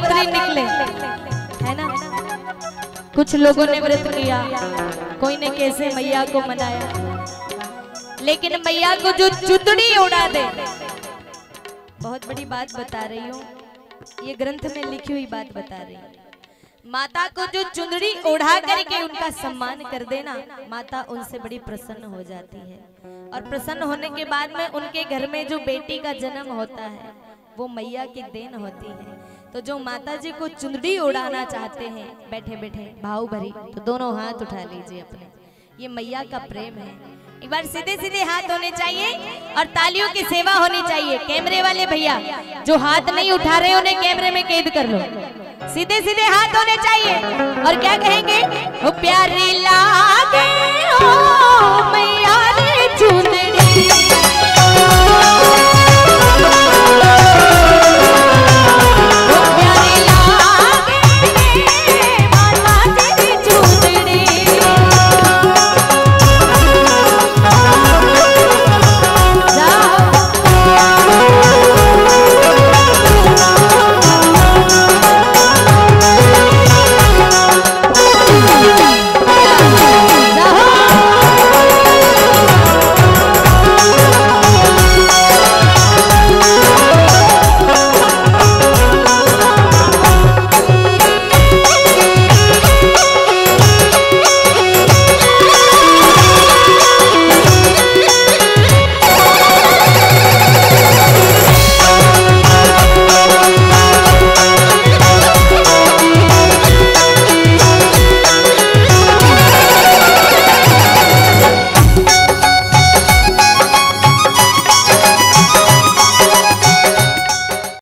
रात्रि निकले। है ना? कुछ लोगों ने व्रत किया। कोई ने कैसे मैया को मनाया? लेकिन मैया को जो चुतड़ी उड़ा दे। बहुत बड़ी बात बता रही हूँ। ये ग्रंथ में लिखी हुई बात बता रही हूँ। माता को जो चुंदड़ी ओढ़ा करके उनका सम्मान कर देना, माता उनसे बड़ी प्रसन्न हो जाती है। और प्रसन्न होने के बाद में उनके घर में जो बेटी का जन्म होता है, वो मैया की देन होती है। तो जो माता जी को चुंदड़ी उड़ाना चाहते हैं, बैठे बैठे, भाव भरी तो दोनों हाथ उठा लीजिए अपने। ये मैया का प्रेम है। एक बार सीधे सीधे हाथ होने चाहिए और तालियों की सेवा होनी चाहिए। कैमरे वाले भैया, जो हाथ नहीं उठा रहे, उन्हें कैमरे में कैद कर लो। सीधे सीधे हाथ होने चाहिए। और क्या कहेंगे? वो प्यारी ला